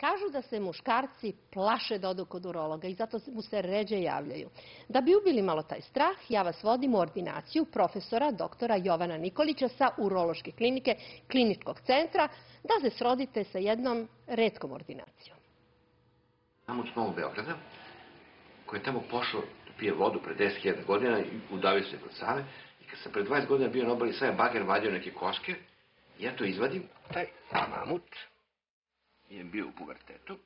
Kažu da se muškarci plaše da odu kod urologa i zato mu se ređe javljaju. Da bi ubili malo taj strah, ja vas vodim u ordinaciju profesora doktora Jovana Nikolića sa urološke klinike kliničkog centra da se srodite sa jednom redkom ordinacijom. Tamo od Novog Beograda, koji je tamo pošao da pije vodu pre 10.000 godina i udavio se kod Save. I kad sam pre 20 godina bio na obali Save, bager vadio neke koske, ja to izvadim, taj mamut, je bio u pubertetu,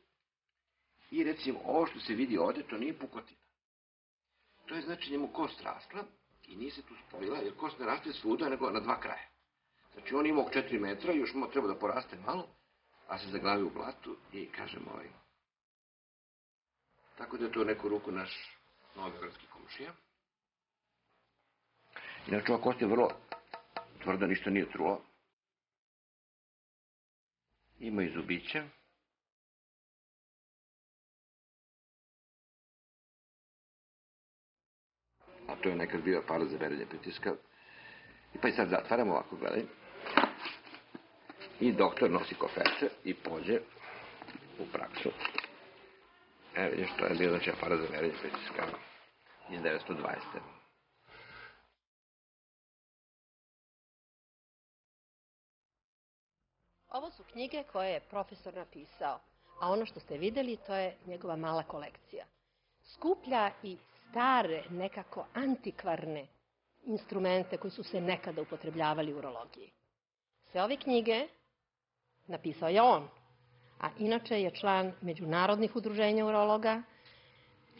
i recimo ovo što se vidi ovde, to nije pukotina. To je znači njemu kost rasla i nije se tu spojila, jer kost ne raste svuda, nego na dva kraja. Znači on imao 4 metra, još mu treba da poraste malo, a se zaglavi u blatu i kažemo ovaj, Tako da je to neku ruku naš novogradski komšija. Inače, ova kost je vrlo tvrda, ništa nije trulo. Ima i zubiće. A to je nekad bio aparat za verenje pritiska. I pa i sad zatvaramo ovako, gledaj. I doktor nosi kofete i pođe u praksu. Evo vidiš, to je bio znači aparat za merenje pritiska iz 1920. Ovo su knjige koje je profesor napisao, a ono što ste videli to je njegova mala kolekcija. Skuplja i stare, nekako antikvarne instrumente koji su se nekada upotrebljavali u urologiji. Sve ove knjige napisao je on, a inače je član međunarodnih udruženja urologa,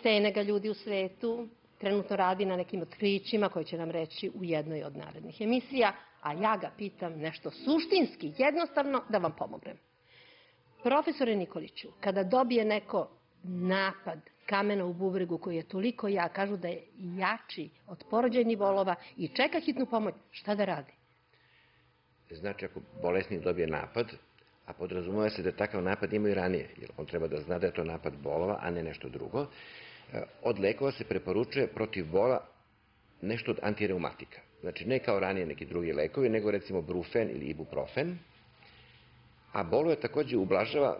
cene ga ljudi u svetu, trenutno radi na nekim otkrićima koje će nam reći u jednoj od narednih emisija, a ja ga pitam nešto suštinski, jednostavno da vam pomognem. Profesore Nikoliću, kada dobije neko napad kamena u bubregu koji je toliko ja, kažu da je jači od porođajnih bolova i čeka hitnu pomoć, šta da radi? Znači, ako bolesnik dobije napad, a podrazumeva se da takav napad ima i ranije, jer on treba da zna da je to napad bolova, a ne nešto drugo. E, od lekova se preporučuje protiv bola nešto od antireumatika. Znači, ne kao ranije neki drugi lekovi, nego recimo brufen ili ibuprofen, a bolove takođe ublažava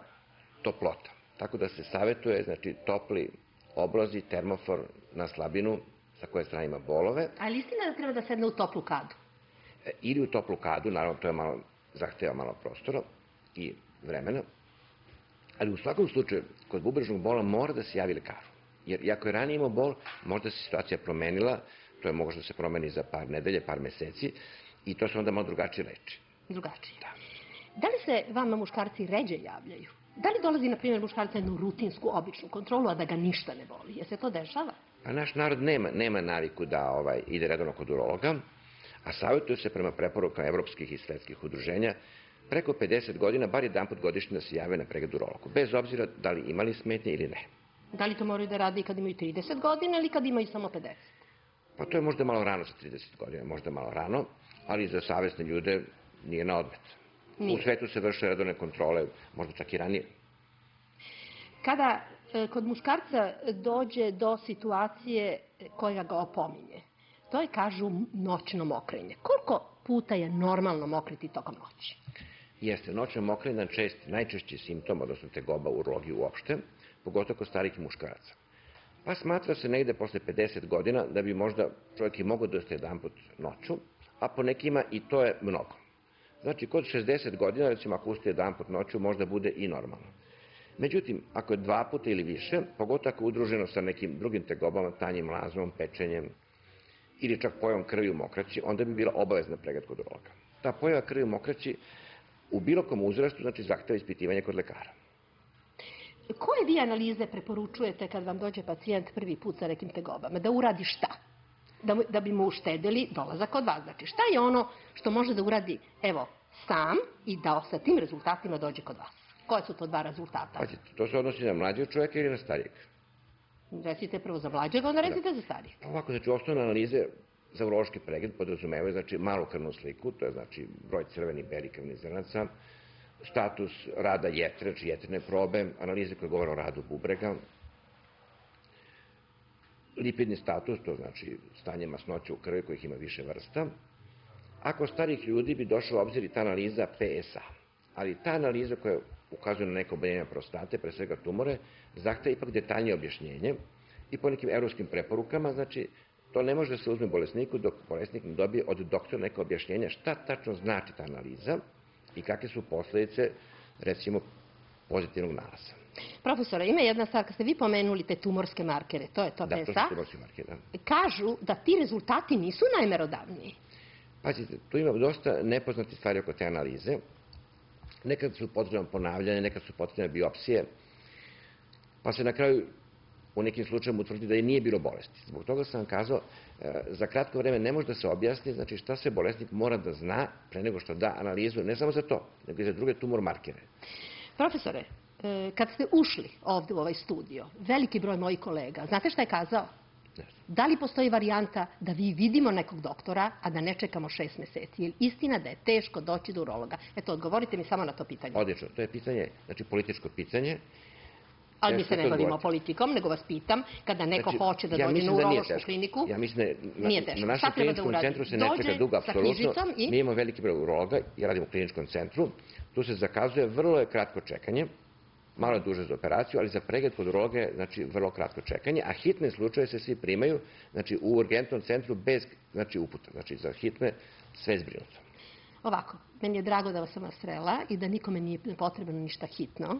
toplota. Tako da se savetuje, znači, topli oblozi, termofor na slabinu, sa koje strane ima bolove. Ali istina da treba da sedne u toplu kadu? E, ili u toplu kadu, naravno to je malo, zahteva malo prostora, i vremena, ali u svakom slučaju, kod bubrežnog bola mora da se javi lekaru. Jer iako je ranije imao bol, možda se situacija promenila, to je možda da se promeni za par nedelje, par meseci, i to se onda malo drugačije leči. Drugačije. Da. Da li se vama muškarci ređe javljaju? Da li dolazi, na primjer, muškarca jednu rutinsku, običnu kontrolu, a da ga ništa ne boli? Je se to dešava? Pa naš narod nema, nema naviku da ovaj, ide redovno kod urologa, a savjetuje se prema preporukama evropskih i svetskih udruženja preko 50 godina, bar jedan put godišnje da se jave na pregled urologu, bez obzira da li imali smetnje ili ne. Da li to moraju da radi kad imaju 30 godina ili kad imaju samo 50? Pa to je možda malo rano sa 30 godina, možda malo rano, ali za savjesne ljude nije na odmet. Nije. U svetu se vrše redovne kontrole, možda čak i ranije. Kada e, kod muškarca dođe do situacije koja ga opominje, to je, kažu, noćno mokrenje. Koliko puta je normalno mokriti tokom noći? Jeste, noćna mokrenja čest, najčešći simptom, odnosno tegoba u urologiji uopšte, pogotovo kod starih muškaraca. Pa smatra se negde posle 50 godina da bi možda čovjek i mogao da ostaje jedan put noću, a po nekima i to je mnogo. Znači, kod 60 godina, recimo ako ustaje jedan put noću, možda bude i normalno. Međutim, ako je dva puta ili više, pogotovo ako je udruženo sa nekim drugim tegobama, tanjim lazom, pečenjem ili čak pojavom krvi u mokraći, onda bi bila obavezna pregled kod urologa. Ta pojava krvi u mokraći u bilo kom uzrastu, znači zahteva ispitivanje kod lekara. Koje vi analize preporučujete kad vam dođe pacijent prvi put sa nekim tegobama? Da uradi šta? Da, da bi mu uštedili dolazak kod vas. Znači, šta je ono što može da uradi, evo, sam i da sa tim rezultatima dođe kod vas? Koje su to dva rezultata? Pa, to se odnosi na mlađeg čoveka ili na starijeg? Recite prvo za mlađeg, onda recite da. za starijeg. Ovako, znači, osnovne analize za urološki pregled podrazumevaju znači malu krvnu sliku, to je znači broj crvenih beli krvnih zrnaca, status rada jetre, znači jetrine probe, analize koje govore o radu bubrega, lipidni status, to znači stanje masnoća u krvi kojih ima više vrsta. Ako starih ljudi bi došla u obzir i ta analiza PSA, ali ta analiza koja ukazuju na neko oboljenje prostate, pre svega tumore, zahteva ipak detaljnije objašnjenje i po nekim evropskim preporukama, znači, to ne može da se uzme bolesniku dok bolesnik ne dobije od doktora neko objašnjenje šta tačno znači ta analiza i kakve su posledice, recimo, pozitivnog nalaza. Profesore, ima jedna stvar, kad ste vi pomenuli te tumorske markere, to je to Da, to PSA, su tumorski markeri, da. kažu da ti rezultati nisu najmerodavniji. Pazite, tu ima dosta nepoznati stvari oko te analize. Nekad su potrebne ponavljanje, nekad su potrebne biopsije, pa se na kraju u nekim slučajima utvrdi da i nije bilo bolesti. Zbog toga sam vam kazao, e, za kratko vreme ne može da se objasni znači šta se bolesnik mora da zna pre nego što da analizu, ne samo za to, nego i za druge tumor markere. Profesore, e, kad ste ušli ovde u ovaj studio, veliki broj mojih kolega, znate šta je kazao? Da li postoji varijanta da vi vidimo nekog doktora, a da ne čekamo šest meseci? Je li istina da je teško doći do urologa? Eto, odgovorite mi samo na to pitanje. Odlično, to je pitanje, znači političko pitanje. Ali mi se ne bavimo politikom, nego vas pitam, kada neko Znači, hoće da ja dođe na da urološku kliniku, Ja mislim da je na, Nije teško. na našem Šta treba da kliničkom centru se ne Dođe čeka dugo, apsolutno. i- Mi imamo veliki broj urologa, ja radim u kliničkom centru, tu se zakazuje, vrlo je kratko čekanje, malo je duže za operaciju, ali za pregled kod urologa je znači, vrlo kratko čekanje, a hitne slučaje se svi primaju znači, u urgentnom centru bez znači, uputa, znači za hitne sve zbrinuto. Ovako, meni je drago da vas sam vas srela i da nikome nije potrebno ništa hitno.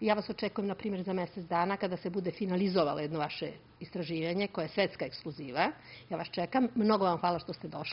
Ja vas očekujem, na primjer, za mesec dana kada se bude finalizovalo jedno vaše istraživanje koje je svetska ekskluziva. Ja vas čekam. Mnogo vam hvala što ste došli.